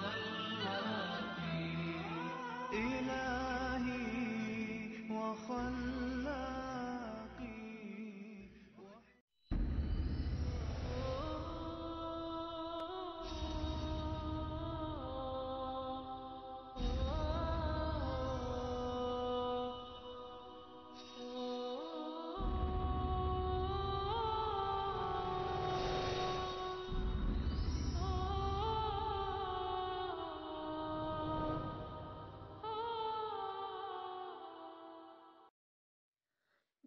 صلاتي. إلهي وخلقي.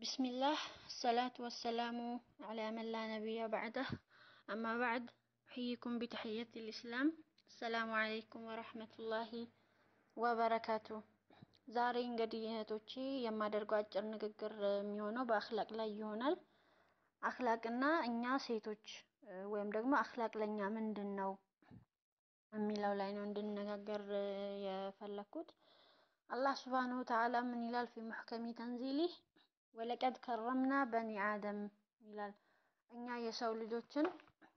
بسم الله الصلاة والسلام على من لا نبي بعده أما بعد أحييكم بتحية الإسلام السلام عليكم ورحمة الله ወበረካቱ ዛሬ እንግዲህ እህቶቼ የማደርገው አጭር ንግግር የሚሆነው በአክላቅ ላይ ይሆናል። አክላቅና እኛ ሴቶች ወይም ደግሞ አክላቅ ለኛ ምንድን ነው የሚለው ላይ ነው እንድንነጋገር የፈለኩት። አላህ ሱብሃነሁ ወተዓላ ምን ይላል? ፊ ሙሕከሚ ተንዚሊህ ወለቀድ ከረምና በኒ አደም ይላል። እኛ የሰው ልጆችን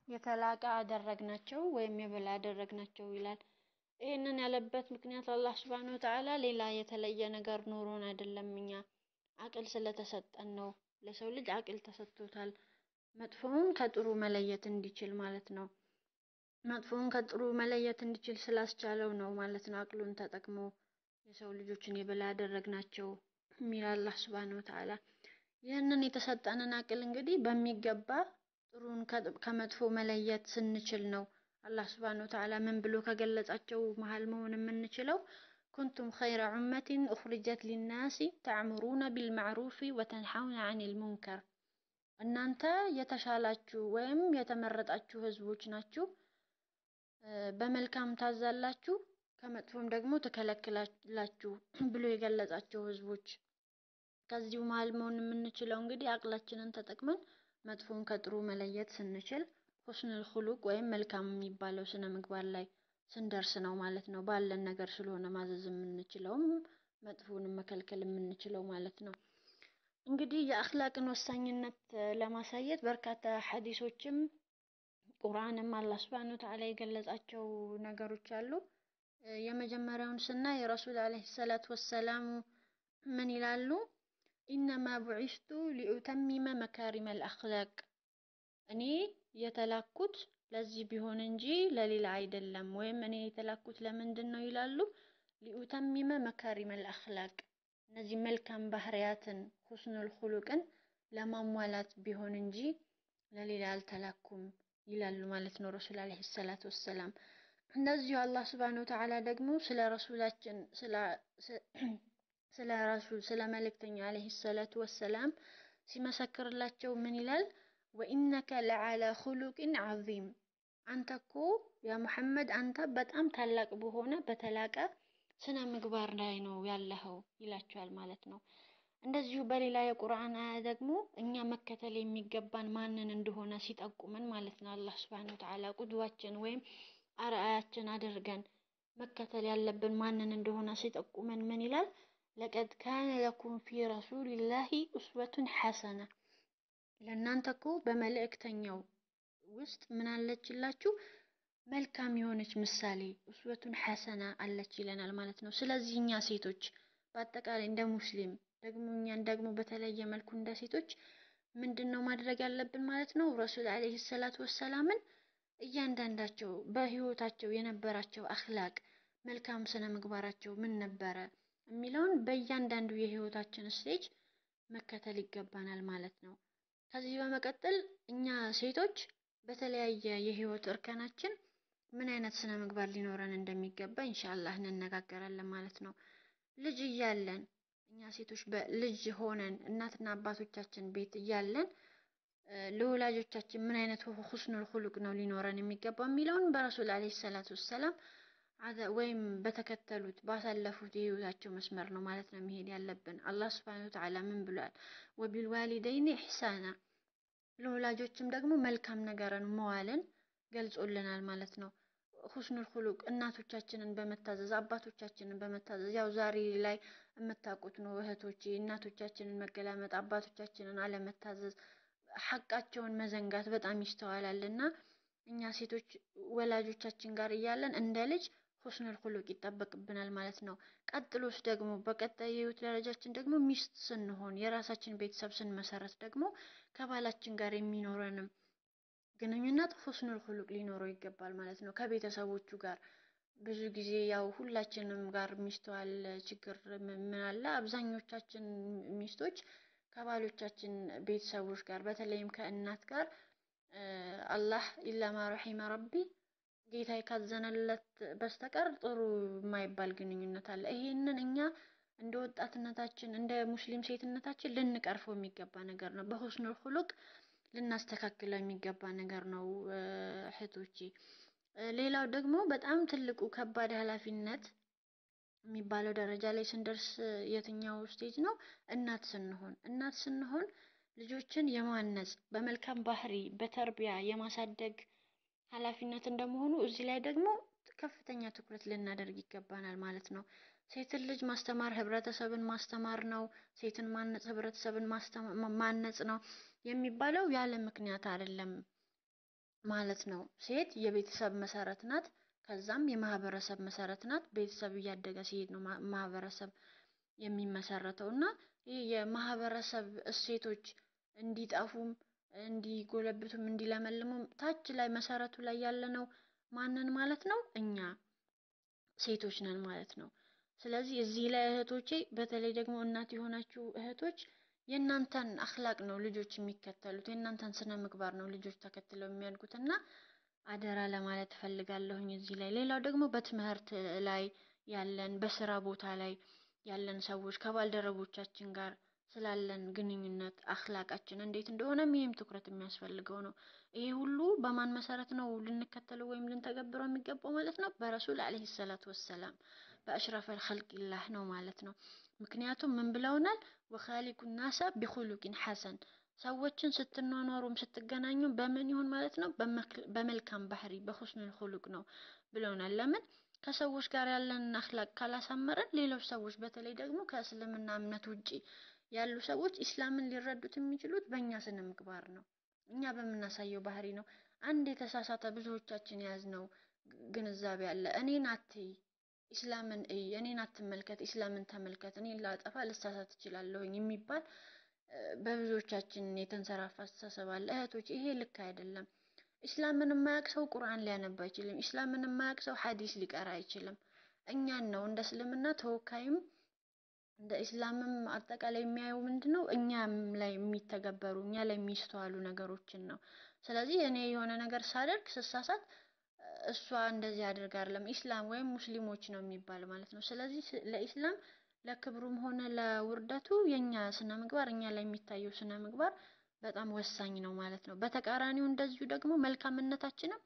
የተላቀ አደረግናቸው ወይም የበላይ አደረግናቸው ይላል። ይህንን ያለበት ምክንያት አላህ ሱብሃነሁ ወተዓላ ሌላ የተለየ ነገር ኖሮን አይደለም። እኛ አቅል ስለተሰጠን ነው። ለሰው ልጅ አቅል ተሰጥቶታል። መጥፎውን ከጥሩ መለየት እንዲችል ማለት ነው። መጥፎውን ከጥሩ መለየት እንዲችል ስላስቻለው ነው ማለት ነው። አቅሉን ተጠቅሞ የሰው ልጆችን የበላይ ያደረግናቸው የሚል አላህ ሱብሃነሁ ወተዓላ። ይህንን የተሰጠንን አቅል እንግዲህ በሚገባ ጥሩን ከመጥፎ መለየት ስንችል ነው አላህ ሱብሃነሁ ወተዓላ ምን ብሎ ከገለጻቸው መሃል መሆን የምንችለው ኩንቱም ኸይረ ኡመቲን ኡኽሪጀት ሊናሲ ተዕሙሩነ ቢልማዕሩፊ ወተንሐውነ ዐኒል ሙንከር እናንተ የተሻላችሁ ወይም የተመረጣችሁ ህዝቦች ናችሁ፣ በመልካም ታዛላችሁ፣ ከመጥፎም ደግሞ ትከለክላላችሁ ብሎ የገለጻቸው ህዝቦች። ከዚሁ መሃል መሆን የምንችለው እንግዲህ አቅላችንን ተጠቅመን መጥፎን ከጥሩ መለየት ስንችል ሁስኑል ኹሉቅ ወይም መልካም የሚባለው ስነ ምግባር ላይ ስንደርስ ነው ማለት ነው። ባለን ነገር ስለሆነ ማዘዝ የምንችለውም መጥፎንም መከልከል የምንችለው ማለት ነው። እንግዲህ የአኽላቅን ወሳኝነት ለማሳየት በርካታ ሐዲሶችም ቁርአንም አላህ ሱብሃነሁ ወተዓላ የገለጻቸው ነገሮች አሉ። የመጀመሪያውን ስናይ የረሱል ዓለይሂ ሰላቱ ወሰላሙ ምን ይላሉ? ኢነማ ቡዒስቱ ሊኡተሚመ መካሪመል አኽላቅ እኔ የተላኩት ለዚህ ቢሆን እንጂ ለሌላ አይደለም። ወይም እኔ የተላኩት ለምንድን ነው ይላሉ? ሊኡተሚመ መካሪመል አኽላቅ እነዚህ መልካም ባህሪያትን ሁስኑል ኹሉቅን ለማሟላት ቢሆን እንጂ ለሌላ አልተላኩም ይላሉ ማለት ነው ረሱል ዓለይሂ ሰላቱ ወሰላም። እንደዚሁ አላህ ሱብሃነሁ ወተዓላ ደግሞ ስለ ረሱላችን ስለ ረሱል ስለ መልእክተኛ ዓለይሂ ሰላቱ ወሰላም ሲመሰክርላቸው ምን ይላል? ወኢነከ ለዓላ ኹሉቅን ዐዚም አንተ እኮ ያ ሙሐመድ አንተ በጣም ታላቅ በሆነ በተላቀ ስነ ምግባር ላይ ነው ያለኸው ይላቸዋል ማለት ነው። እንደዚሁ በሌላ የቁርአን አያ ደግሞ እኛ መከተል የሚገባን ማንን እንደሆነ ሲጠቁመን ማለት ነው አላህ ሱብሃነሁ ወተዓላ ቁድዋችን ወይም አርአያችን አድርገን መከተል ያለብን ማንን እንደሆነ ሲጠቁመን ምን ይላል? ለቀድ ካነ ለኩም ፊ ረሱሊላሂ ኡስወቱን ሐሰና ለእናንተ እኮ በመልእክተኛው ውስጥ ምን አለችላችሁ? መልካም የሆነች ምሳሌ ኡስወቱን ሐሰና አለች ይለናል ማለት ነው። ስለዚህ እኛ ሴቶች በአጠቃላይ እንደ ሙስሊም ደግሞ እኛን ደግሞ በተለየ መልኩ እንደ ሴቶች ምንድን ነው ማድረግ ያለብን ማለት ነው? ረሱል ዓለይሂ ሰላቱ ወሰላምን እያንዳንዳቸው በህይወታቸው የነበራቸው አኽላቅ መልካም ስነ ምግባራቸው ምን ነበረ የሚለውን በእያንዳንዱ የህይወታችን ስቴጅ መከተል ይገባናል ማለት ነው። ከዚህ በመቀጠል እኛ ሴቶች በተለያየ የህይወት እርከናችን ምን አይነት ስነ ምግባር ሊኖረን እንደሚገባ ኢንሻአላህ እንነጋገራለን ማለት ነው። ልጅ እያለን እኛ ሴቶች በልጅ ሆነን እናትና አባቶቻችን ቤት እያለን ለወላጆቻችን ምን አይነት ሁስኑል ኹሉቅ ነው ሊኖረን የሚገባው የሚለውን በረሱል ዓለይሂ ሰላቱ ወሰላም ወይም በተከተሉት ባሳለፉት የህይወታቸው መስመር ነው ማለት ነው መሄድ ያለብን። አላህ ሱብሓነሁ ወተዓላ ምን ብሏል? ወቢልዋሊደይኒ ኢሕሳና ለወላጆችም ደግሞ መልካም ነገርን መዋልን ገልጾልናል ማለት ነው። ሁስኑል ኹሉቅ እናቶቻችንን በመታዘዝ አባቶቻችንን በመታዘዝ ያው ዛሬ ላይ የምታውቁት ነው እህቶቼ፣ እናቶቻችንን መገላመጥ፣ አባቶቻችንን አለመታዘዝ፣ ሐቃቸውን መዘንጋት በጣም ይስተዋላል እና እኛ ሴቶች ወላጆቻችን ጋር እያለን እንደ ልጅ ሁስኑል ሁሉቅ ይጠበቅብናል ማለት ነው። ቀጥሎስ ደግሞ በቀጣይ የህይወት ደረጃችን ደግሞ ሚስት ስንሆን የራሳችን ቤተሰብ ስንመሰረት ደግሞ ከባላችን ጋር የሚኖረንም ግንኙነት ሁስኑል ሁሉቅ ሊኖረው ይገባል ማለት ነው። ከቤተሰቦቹ ጋር ብዙ ጊዜ ያው ሁላችንም ጋር ሚስተዋል ችግር ምን አለ አብዛኞቻችን ሚስቶች ከባሎቻችን ቤተሰቦች ጋር በተለይም ከእናት ጋር አላህ ኢላማ ረሒመ ረቢ ጌታ ካዘነለት በስተቀር ጥሩ የማይባል ግንኙነት አለ። ይሄንን እኛ እንደ ወጣትነታችን እንደ ሙስሊም ሴትነታችን ልንቀርፈው የሚገባ ነገር ነው። በ حسن الخلق ልናስተካክለው የሚገባ ነገር ነው እህቶቼ። ሌላው ደግሞ በጣም ትልቁ ከባድ ኃላፊነት የሚባለው ደረጃ ላይ ስንደርስ የትኛው stage ነው? እናት ስንሆን እናት ስንሆን ልጆችን የማነጽ በመልካም ባህሪ በተርቢያ የማሳደግ ኃላፊነት እንደመሆኑ እዚህ ላይ ደግሞ ከፍተኛ ትኩረት ልናደርግ ይገባናል ማለት ነው። ሴትን ልጅ ማስተማር ህብረተሰብን ማስተማር ነው። ሴትን ማነጽ ህብረተሰብን ማነጽ ነው የሚባለው ያለ ምክንያት አይደለም ማለት ነው። ሴት የቤተሰብ መሰረት ናት። ከዛም የማህበረሰብ መሰረት ናት። ቤተሰብ እያደገ ሲሄድ ነው ማህበረሰብ የሚመሰረተው እና ይህ የማህበረሰብ እሴቶች እንዲጠፉም እንዲጎለብቱም እንዲለመልሙም ታች ላይ መሰረቱ ላይ ያለነው ማንን ማለት ነው? እኛ ሴቶች ነን ማለት ነው። ስለዚህ እዚህ ላይ እህቶቼ በተለይ ደግሞ እናት የሆናችሁ እህቶች የእናንተን አኽላቅ ነው ልጆች የሚከተሉት፣ የእናንተን ስነ ምግባር ነው ልጆች ተከትለው የሚያድጉት እና አደራ ለማለት እፈልጋለሁኝ እዚህ ላይ። ሌላው ደግሞ በትምህርት ላይ ያለን በስራ ቦታ ላይ ያለን ሰዎች ከባልደረቦቻችን ጋር ስላለን ግንኙነት አኽላቃችን እንዴት እንደሆነም ይህም ትኩረት የሚያስፈልገው ነው። ይሄ ሁሉ በማን መሰረት ነው ልንከተለው ወይም ልንተገብረው የሚገባው ማለት ነው? በረሱል ዓለይሂ ሰላቱ ወሰላም በአሽረፈል ኸልቂላህ ነው ማለት ነው። ምክንያቱም ምን ብለውናል? ወኻሊቁ ናሰ ቢኹሉቂን ሐሰን ሰዎችን ስትኗኗሩም ስትገናኙም በምን ይሁን ማለት ነው? በመልካም ባህሪ በሁስኑል ሁሉቅ ነው ብለውናል። ለምን ከሰዎች ጋር ያለንን አኽላቅ ካላሳመረን ሌሎች ሰዎች በተለይ ደግሞ ከእስልምና እምነት ውጪ ያሉ ሰዎች ኢስላምን ሊረዱት የሚችሉት በእኛ ስነ ምግባር ነው፣ እኛ በምናሳየው ባህሪ ነው። አንድ የተሳሳተ ብዙዎቻችን የያዝነው ግንዛቤ አለ። እኔን አትይ፣ ኢስላምን እይ፣ እኔን አትመልከት፣ ኢስላምን ተመልከት፣ እኔን ላጠፋ ልሳሳት እችላለሁኝ የሚባል በብዙዎቻችን የተንሰራፋ አስተሳሰብ አለ። እህቶች ይሄ ልክ አይደለም። ኢስላምን የማያውቅ ሰው ቁርአን ሊያነብ አይችልም። ኢስላምን የማያውቅ ሰው ሐዲስ ሊቀራ አይችልም። እኛን ነው እንደ እስልምና ተወካይም እንደ ኢስላምም አጠቃላይ የሚያየው ምንድን ነው? እኛም ላይ የሚተገበሩ እኛ ላይ የሚስተዋሉ ነገሮችን ነው። ስለዚህ እኔ የሆነ ነገር ሳደርግ ስሳሳት እሷ እንደዚህ አድርግ አይደለም ኢስላም ወይም ሙስሊሞች ነው የሚባል ማለት ነው። ስለዚህ ለኢስላም ለክብሩም ሆነ ለውርደቱ የኛ ስነ ምግባር እኛ ላይ የሚታየው ስነ ምግባር በጣም ወሳኝ ነው ማለት ነው። በተቃራኒው እንደዚሁ ደግሞ መልካምነታችንም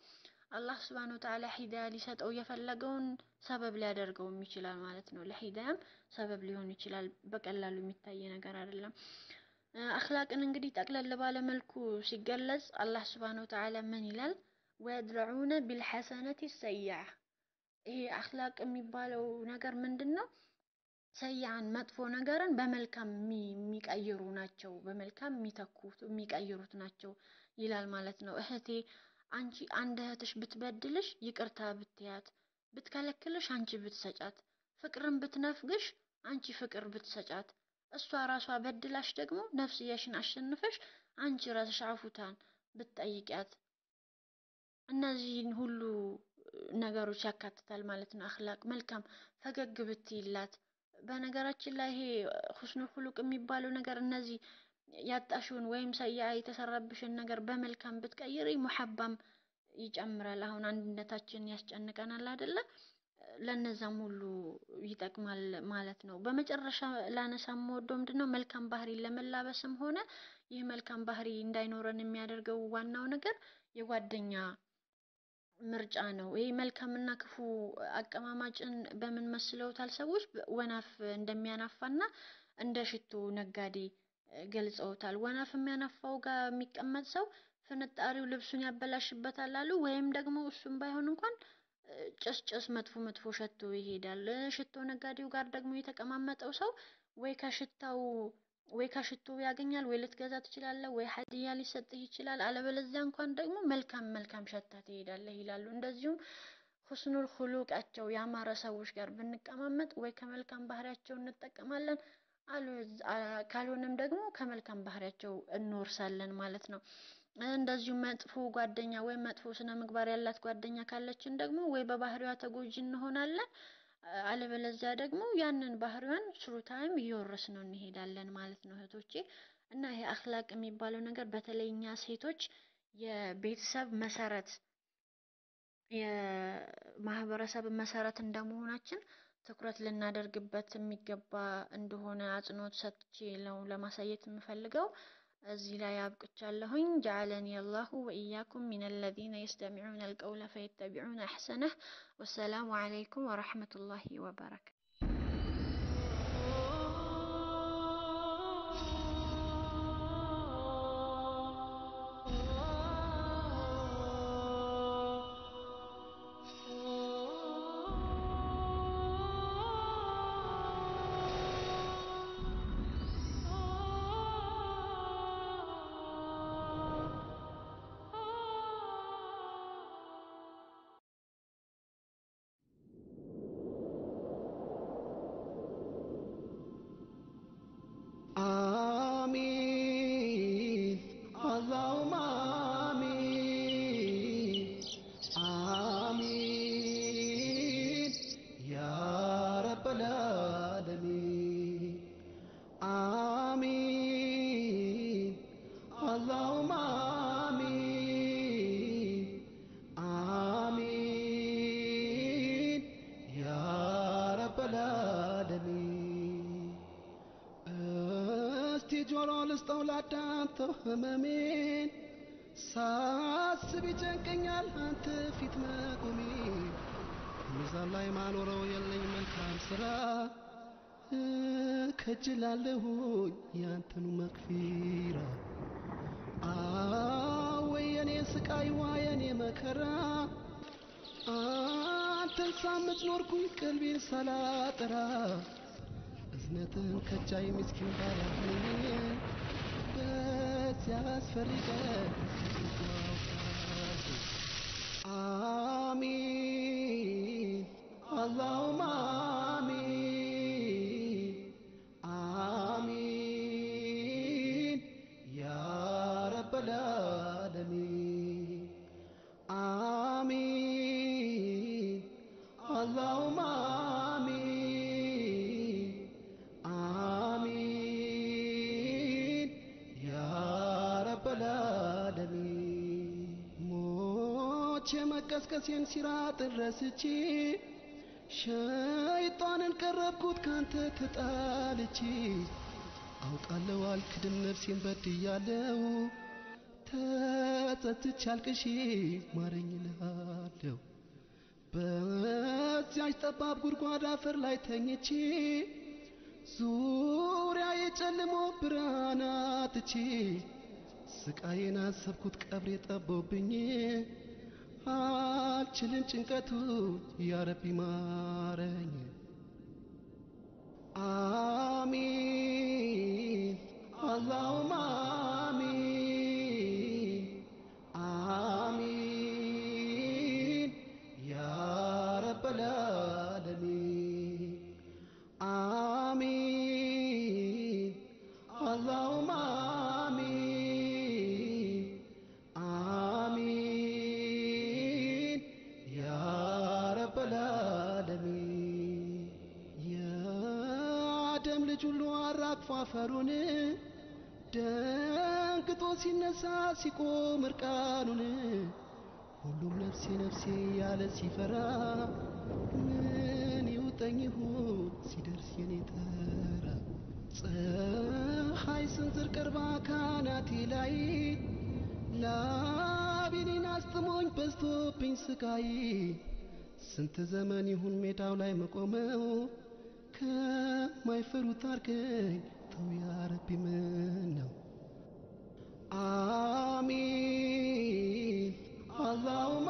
አላህ ስብሐነሁ ወተዓላ ሂዳያ ሊሰጠው የፈለገውን ሰበብ ሊያደርገውም ይችላል ማለት ነው። ለሂዳያም ሰበብ ሊሆን ይችላል። በቀላሉ የሚታይ ነገር አይደለም። አኽላቅን እንግዲህ ጠቅለል ባለ መልኩ ሲገለጽ አላህ ስብሐነሁ ወተዓላ ምን ይላል? ወየድረዑነ ቢልሐሰነቲ ሰይዓ። ይሄ አኽላቅ የሚባለው ነገር ምንድን ነው? ሰይዓን መጥፎ ነገርን በመልካም የሚቀይሩ ናቸው። በመልካም የሚተኩት የሚቀይሩት ናቸው ይላል ማለት ነው። እህቴ አንቺ አንድ እህትሽ ብትበድልሽ ይቅርታ ብትያት፣ ብትከለክልሽ አንቺ ብትሰጫት፣ ፍቅርን ብትነፍግሽ አንቺ ፍቅር ብትሰጫት፣ እሷ ራሷ በድላሽ ደግሞ ነፍስያሽን አሸንፈሽ አንቺ ራስሽ አፉታን ብትጠይቂያት፣ እነዚህን ሁሉ ነገሮች ያካትታል ማለት ነው። አኽላቅ መልካም ፈገግ ብትይላት። በነገራችን ላይ ይሄ ሁስኑል ሁሉቅ የሚባለው ነገር እነዚህ ያጣሽውን ወይም ሰያ የተሰራብሽን ነገር በመልካም ብትቀይሪ ሙሐባም ይጨምራል። አሁን አንድነታችን ያስጨንቀናል አይደለ? ለነዛም ሁሉ ይጠቅማል ማለት ነው። በመጨረሻ ላነሳ የምወደው ምንድነው መልካም ባህሪ ለመላበስም ሆነ ይህ መልካም ባህሪ እንዳይኖረን የሚያደርገው ዋናው ነገር የጓደኛ ምርጫ ነው። ይህ መልካምና ክፉ አቀማማጭን በምን መስለውታል ሰዎች? ወናፍ እንደሚያናፋና እንደ ሽቶ ነጋዴ ገልጸውታል። ወናፍ የሚያናፋው ጋር የሚቀመጥ ሰው ፍንጣሪው ልብሱን ያበላሽበታል አሉ። ወይም ደግሞ እሱም ባይሆን እንኳን ጭስ ጭስ መጥፎ መጥፎ ሸቶ ይሄዳል። ሽቶ ነጋዴው ጋር ደግሞ የተቀማመጠው ሰው ወይ ከሽታው ወይ ከሽቶ ያገኛል፣ ወይ ልትገዛ ትችላለህ፣ ወይ ሀዲያ ሊሰጥህ ይችላል። አለበለዚያ እንኳን ደግሞ መልካም መልካም ሸታ ትሄዳለህ ይላሉ። እንደዚሁም ሁስኑል ሁሉቃቸው ያማረ ሰዎች ጋር ብንቀማመጥ ወይ ከመልካም ባህሪያቸው እንጠቀማለን፣ ካልሆነም ደግሞ ከመልካም ባህሪያቸው እንወርሳለን ማለት ነው። እንደዚሁም መጥፎ ጓደኛ ወይም መጥፎ ስነ ምግባር ያላት ጓደኛ ካለችን ደግሞ ወይ በባህሪዋ ተጎጂ እንሆናለን፣ አለበለዚያ ደግሞ ያንን ባህሪዋን through time እየወረስ ነው እንሄዳለን ማለት ነው እህቶቼ። እና ይሄ أخلاق የሚባለው ነገር በተለይ እኛ ሴቶች የቤተሰብ መሰረት የማህበረሰብ መሰረት እንደመሆናችን ትኩረት ልናደርግበት የሚገባ እንደሆነ አጽንኦት ሰጥቼ ነው ለማሳየት የምፈልገው። እዚህ ላይ አብቅቻለሁኝ። ጀዐለኒ አላሁ ወኢያኩም ሚነ አለዚነ የስተሚዑነ አልቀውለ ፈየተቢዑነ አሕሰነህ። ወሰላሙ ዓለይኩም ወረሕመቱላሂ ወበረካቱ። ልስጠው ላዳምጠው ህመሜን ሳስብ ይጨንቀኛል አንተ ፊት መቆሜ። ሚዛን ላይ ማኖረው የለኝ መልካም ስራ ከጅላለሁኝ ያንተኑ መክፊራ። አወይ የኔ ስቃይ ዋ የኔ መከራ አንተን ሳምጥ ኖርኩኝ ቀልቤን ሳላጠራ። እዝነትን ከጃይ ምስኪን በዚያ سأسفرك آمين ሞቼ መቀስቀሴን ሲራጥን ረስቼ ሸይጣንን ቀረብኩት ካንተ ተጣልቼ አውቃለሁ አልክድም ነፍሴን በድያለሁ። ተጸጽቼ አልቅሼ ማረኝ እልሃለሁ። በዚያች ጠባብ ጉድጓድ አፈር ላይ ተኝቼ ዙሪያ የጨልሞ ብርሃን አጥቼ ስቃዬን አሰብኩት ቀብሬ ጠቦብኝ አልችልም ጭንቀቱ ያረቢ ማረኝ አሚን አላሁማ አሚን አፈሩን ደንግጦ ሲነሳ ሲቆም እርቃኑን። ሁሉም ነፍሴ ነፍሴ ያለ ሲፈራ ምን ይውጠኝ ይሁን ሲደርስ የኔ ተራ። ፀሐይ ስንዝር ቀርባ ካናቴ ላይ ላቤኔን አስጥሞኝ በዝቶብኝ ስቃይ። ስንት ዘመን ይሁን ሜዳው ላይ መቆመው ከማይፈሩት አርገኝ ተው ያረቢ ምን ነው አሚን። አላሁማ